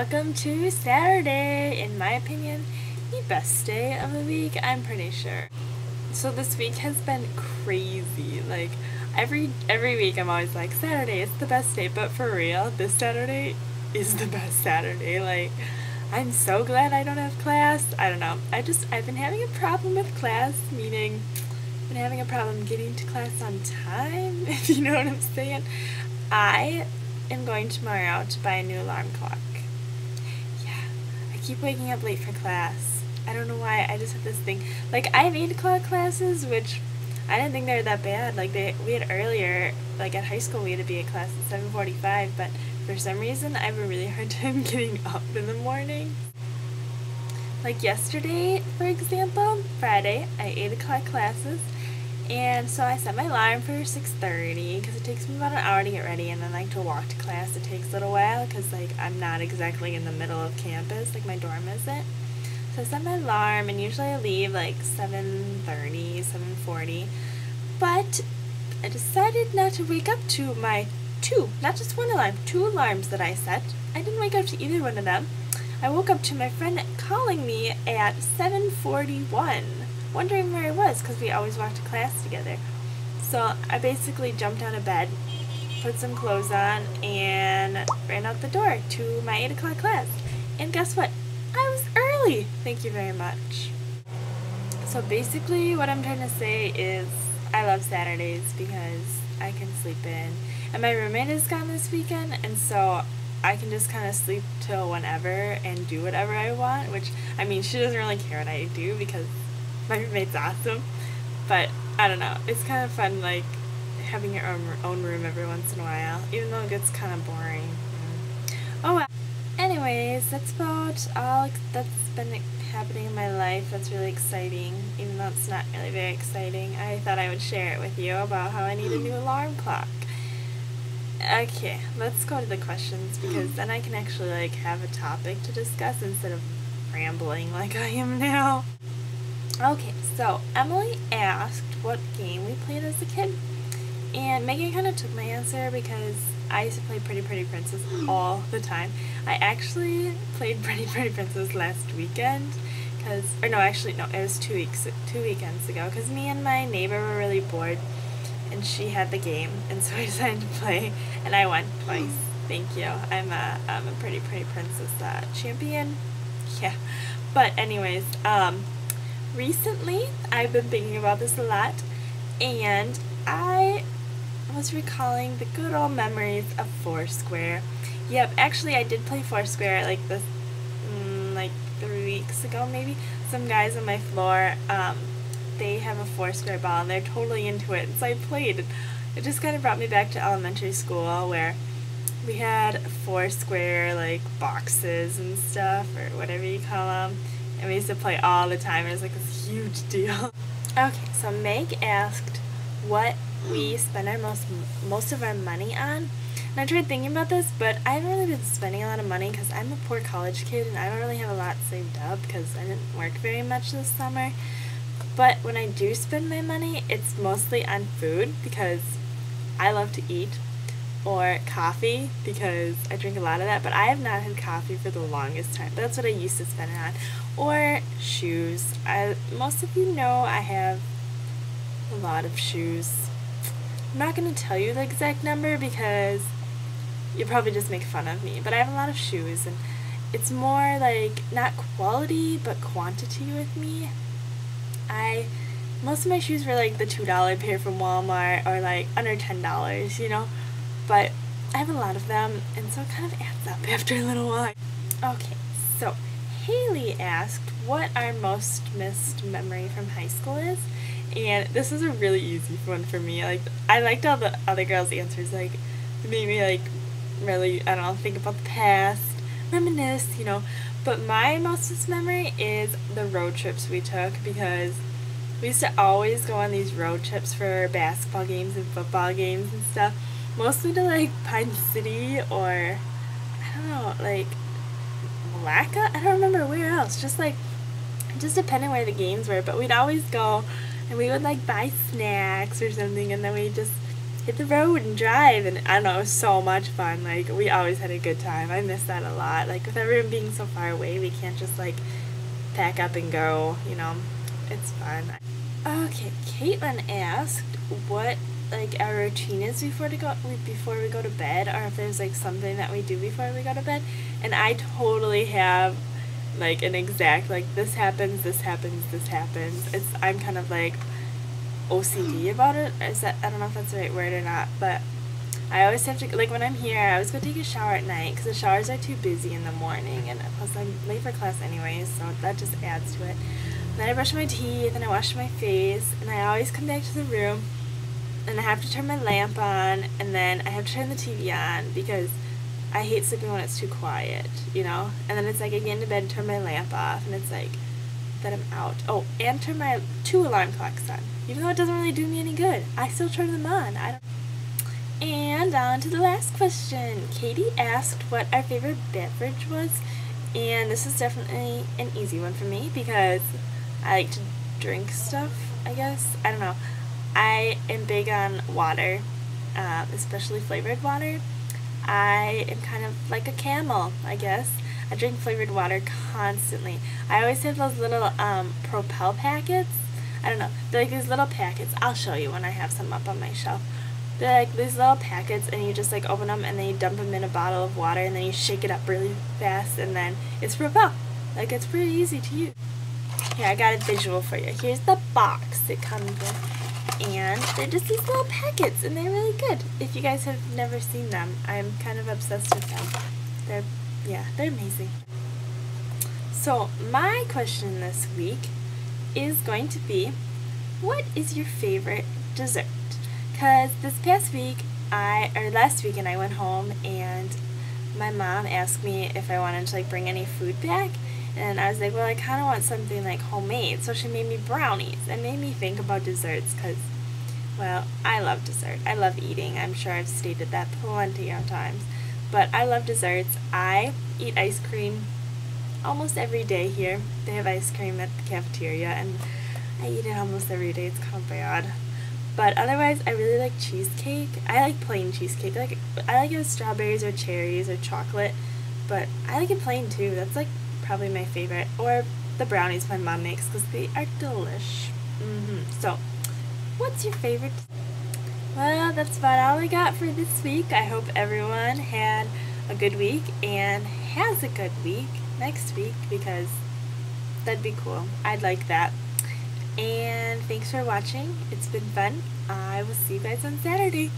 welcome to Saturday. In my opinion, the best day of the week, I'm pretty sure. So this week has been crazy. Like every every week I'm always like Saturday is the best day, but for real, this Saturday is the best Saturday. Like I'm so glad I don't have class. I don't know. I just I've been having a problem with class, meaning I've been having a problem getting to class on time, if you know what I'm saying. I am going tomorrow to buy a new alarm clock. Keep waking up late for class. I don't know why, I just have this thing. Like, I have 8 o'clock classes, which I didn't think they were that bad. Like, they we had earlier, like at high school, we had to be at class at 7.45, but for some reason, I have a really hard time getting up in the morning. Like yesterday, for example, Friday, I had 8 o'clock classes, and so I set my alarm for 6.30 because it takes me about an hour to get ready and then like to walk to class it takes a little while because like I'm not exactly in the middle of campus like my dorm isn't. So I set my alarm and usually I leave like 7.30, 7.40 but I decided not to wake up to my two, not just one alarm, two alarms that I set. I didn't wake up to either one of them. I woke up to my friend calling me at 7.41 wondering where I was because we always walked to class together. So I basically jumped out of bed, put some clothes on, and ran out the door to my 8 o'clock class. And guess what? I was early! Thank you very much. So basically what I'm trying to say is I love Saturdays because I can sleep in. And my roommate is gone this weekend, and so I can just kind of sleep till whenever and do whatever I want, which, I mean, she doesn't really care what I do because my roommate's awesome. But I don't know. It's kind of fun, like having your own own room every once in a while, even though it gets kind of boring. Mm. Oh well. Anyways, that's about all that's been happening in my life. That's really exciting, even though it's not really very exciting. I thought I would share it with you about how I need a new alarm clock. Okay, let's go to the questions because then I can actually like have a topic to discuss instead of rambling like I am now. Okay, so Emily asked what game we played as a kid, and Megan kind of took my answer because I used to play Pretty Pretty Princess all the time. I actually played Pretty Pretty Princess last weekend, because, or no, actually, no, it was two weeks, two weekends ago, because me and my neighbor were really bored, and she had the game, and so I decided to play, and I won twice. Thank you. I'm a, I'm a Pretty Pretty Princess uh, champion. Yeah. But anyways, um, recently I've been thinking about this a lot and I was recalling the good old memories of Foursquare. Yep, actually I did play Foursquare like this mm, like three weeks ago maybe. Some guys on my floor, um, they have a Foursquare ball and they're totally into it. So I played. It just kind of brought me back to elementary school where we had Foursquare like boxes and stuff or whatever you call them and we used to play all the time. It was like this huge deal. Okay, so Meg asked what we spend our most most of our money on. And I tried thinking about this, but I haven't really been spending a lot of money because I'm a poor college kid and I don't really have a lot saved up because I didn't work very much this summer. But when I do spend my money, it's mostly on food because I love to eat or coffee because I drink a lot of that, but I have not had coffee for the longest time. That's what I used to spend it on. Or shoes. I, most of you know I have a lot of shoes. I'm not going to tell you the exact number because you'll probably just make fun of me, but I have a lot of shoes and it's more like not quality but quantity with me. I most of my shoes were like the $2 pair from Walmart or like under $10, you know? But I have a lot of them, and so it kind of adds up after a little while. Okay, so Haley asked what our most missed memory from high school is, and this is a really easy one for me. Like I liked all the other girls' answers. Like it made me like really I don't know think about the past, reminisce, you know. But my most missed memory is the road trips we took because we used to always go on these road trips for basketball games and football games and stuff mostly to like Pine City or I don't know, like Malacca. I don't remember where else. Just like just depending where the games were, but we'd always go and we would like buy snacks or something and then we just hit the road and drive and I don't know, it was so much fun. Like we always had a good time. I miss that a lot. Like with everyone being so far away, we can't just like pack up and go, you know. It's fun. Okay, Caitlin asked what like our routine is before to go before we go to bed or if there's like something that we do before we go to bed. And I totally have like an exact like this happens, this happens, this happens. It's I'm kind of like OCD about it. Is that I don't know if that's the right word or not, but I always have to like when I'm here. I always go take a shower at night because the showers are too busy in the morning, and plus I'm late for class anyways, so that just adds to it. Then I brush my teeth and I wash my face, and I always come back to the room, and I have to turn my lamp on, and then I have to turn the TV on because I hate sleeping when it's too quiet, you know. And then it's like I get into bed turn my lamp off, and it's like that I'm out. Oh, and turn my two alarm clocks on. Even though it doesn't really do me any good, I still turn them on. I don't. And on to the last question. Katie asked what our favorite beverage was, and this is definitely an easy one for me because I like to drink stuff. I guess I don't know. I am big on water, uh, especially flavored water. I am kind of like a camel, I guess. I drink flavored water constantly. I always have those little um, Propel packets. I don't know. They're like these little packets. I'll show you when I have some up on my shelf. They're like these little packets and you just like open them and then you dump them in a bottle of water and then you shake it up really fast and then it's Propel. Like it's pretty easy to use. Here, I got a visual for you. Here's the box it comes in. And they're just these little packets and they're really good. If you guys have never seen them, I'm kind of obsessed with them. They're yeah, they're amazing. So, my question this week is going to be what is your favorite dessert? Because this past week, I, or last weekend, I went home and my mom asked me if I wanted to like bring any food back. And I was like, well, I kind of want something like homemade. So she made me brownies and made me think about desserts because, well, I love dessert. I love eating. I'm sure I've stated that plenty of times. But I love desserts. I eat ice cream almost every day here. They have ice cream at the cafeteria, and I eat it almost every day. It's kind of bad. But otherwise, I really like cheesecake. I like plain cheesecake. Like I like it with strawberries or cherries or chocolate, but I like it plain too. That's like probably my favorite. Or the brownies my mom makes because they are delish. Mm -hmm. So, what's your favorite? Well, that's about all I got for this week. I hope everyone had a good week and has a good week next week because that'd be cool. I'd like that. And thanks for watching. It's been fun. I will see you guys on Saturday.